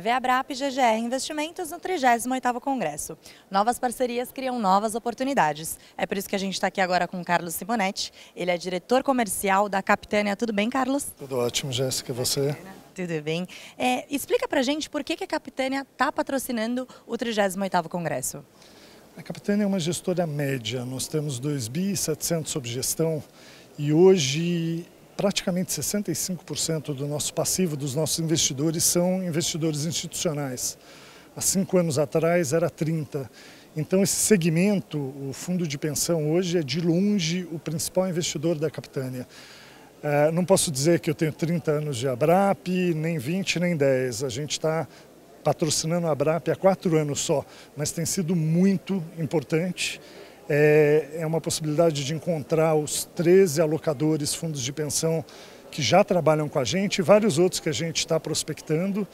TV Abrap e GGR Investimentos no 38º Congresso. Novas parcerias criam novas oportunidades. É por isso que a gente está aqui agora com o Carlos Simonetti. Ele é diretor comercial da Capitânia. Tudo bem, Carlos? Tudo ótimo, Jéssica. Você? Tudo bem. É, explica pra gente por que, que a Capitânia está patrocinando o 38º Congresso. A Capitânia é uma gestora média. Nós temos 2.700 sob gestão e hoje praticamente 65% do nosso passivo, dos nossos investidores, são investidores institucionais. Há cinco anos atrás era 30%. Então esse segmento, o fundo de pensão, hoje é de longe o principal investidor da Capitânia. Uh, não posso dizer que eu tenho 30 anos de Abrap, nem 20, nem 10. A gente está patrocinando a Abrap há quatro anos só, mas tem sido muito importante é, é uma possibilidade de encontrar os 13 alocadores, fundos de pensão que já trabalham com a gente vários outros que a gente está prospectando.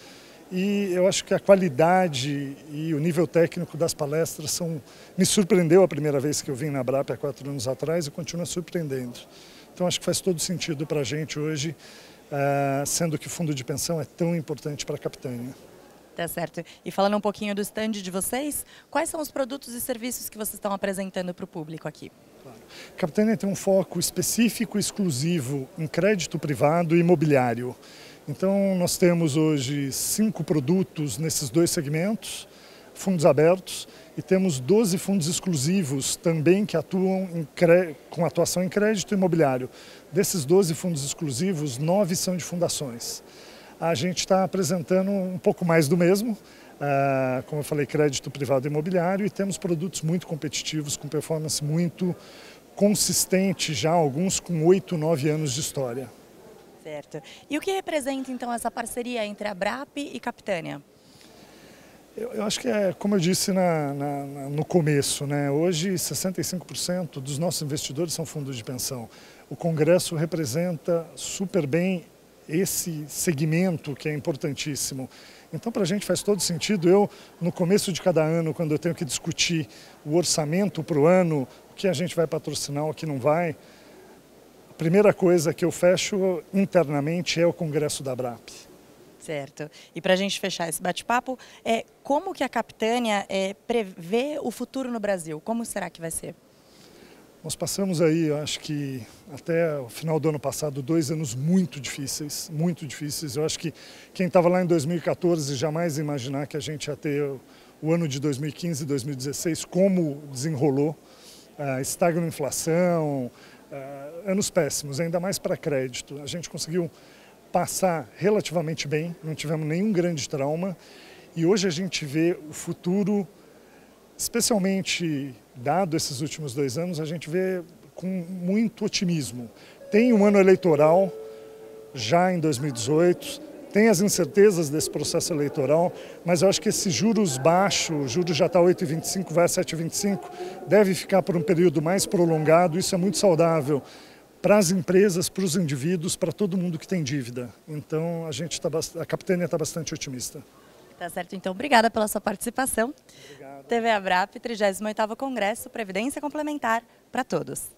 E eu acho que a qualidade e o nível técnico das palestras são, me surpreendeu a primeira vez que eu vim na BRAP há quatro anos atrás e continua surpreendendo. Então acho que faz todo sentido para a gente hoje, uh, sendo que o fundo de pensão é tão importante para a Capitânia. Tá certo. E falando um pouquinho do stand de vocês, quais são os produtos e serviços que vocês estão apresentando para o público aqui? Claro. Capitânia tem um foco específico, exclusivo em crédito privado e imobiliário. Então, nós temos hoje cinco produtos nesses dois segmentos, fundos abertos, e temos 12 fundos exclusivos também que atuam em, com atuação em crédito imobiliário. Desses 12 fundos exclusivos, nove são de fundações a gente está apresentando um pouco mais do mesmo, uh, como eu falei, crédito privado imobiliário, e temos produtos muito competitivos, com performance muito consistente já, alguns com 8, 9 anos de história. Certo. E o que representa então essa parceria entre a BRAP e Capitânia? Eu, eu, acho que é, como eu disse na, na, no começo, né? hoje 65% dos nossos investidores são fundos de pensão. O Congresso representa super bem esse segmento que é importantíssimo. Então, para a gente faz todo sentido. Eu, no começo de cada ano, quando eu tenho que discutir o orçamento para o ano, o que a gente vai patrocinar, o que não vai, a primeira coisa que eu fecho internamente é o Congresso da BRAP. Certo. E para a gente fechar esse bate-papo, é, como que a Capitânia é, prevê o futuro no Brasil? Como será que vai ser? Nós passamos aí, acho que até o final do ano passado, dois anos muito difíceis, muito difíceis. Eu acho que quem estava lá em 2014 jamais imaginar que a gente ia ter o ano de 2015 e 2016, como desenrolou, uh, estagna inflação, uh, anos péssimos, ainda mais para crédito. A gente conseguiu passar relativamente bem, não tivemos nenhum grande trauma e hoje a gente vê o futuro especialmente dado esses últimos dois anos, a gente vê com muito otimismo. Tem um ano eleitoral já em 2018, tem as incertezas desse processo eleitoral, mas eu acho que esses juros baixos, juros já está 8,25, vai a 7,25, deve ficar por um período mais prolongado, isso é muito saudável para as empresas, para os indivíduos, para todo mundo que tem dívida. Então a gente tá, a Capitânia está bastante otimista. Tá certo, então obrigada pela sua participação. Obrigado. TV Abrap, 38º Congresso Previdência Complementar para todos.